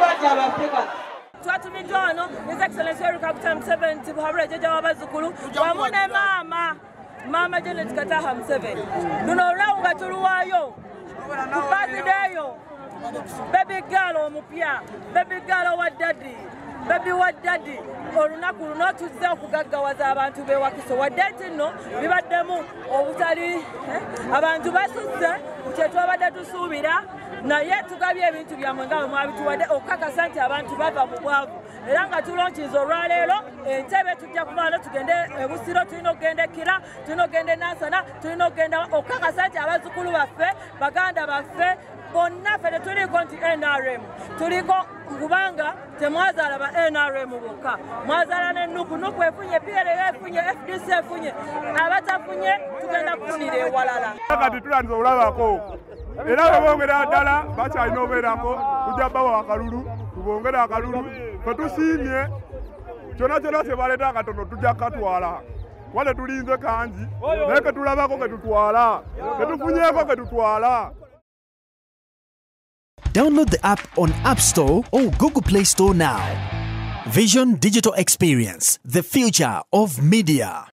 kunoonya mulwadde abafrika twatumiddwa wano his excellency erikakuta museveni nti buhabula jjajja w'abazzukulu wamu ne maama maama janet kataha museveni. Luno olulawu nga tuluwaayo ku basideeyo bebi gaalo omupya bebi gaalo wa dadi bebi wa dadi olunaku luno tuzze okugaggawaza abantu bewakiso wadde nti nno bibaddemu obutali abantu basusse ku kye twabadde tusuubira naye tugabye ebintu byammwe nga bwe mwabituwadde okukakasa nti abantu bava mu bwavu. Era nga tulonkiza olwaleero entebe tujja kuvaano tugende ebusiro tulina okugenda ekira tulina okugenda enansana tulina okugenda okukakasa nti abazzukulu baffe baganda baffe bonna ffe tetuliiko nti nrm tuliko kubanga temwazaala nrm bokka. Mwazaala nenuku nuku efunye pla efunye fdc efunye. Abatafunye tugenda kufunira ewalala. Kati tulandiza olabako. Era bwe bongera ddala bakyalina obeerako tujja bawa akalulu tubongere akalulu. Fetusiimye kyona kyona kyebaleeta akatono tujja kukatwala. Wale tulinze kangi naye ketulabako ketutwala ketufunyeeko ketutwala Download the app on App Store or Google Play Store now. Vision Digital Experience, the future of media.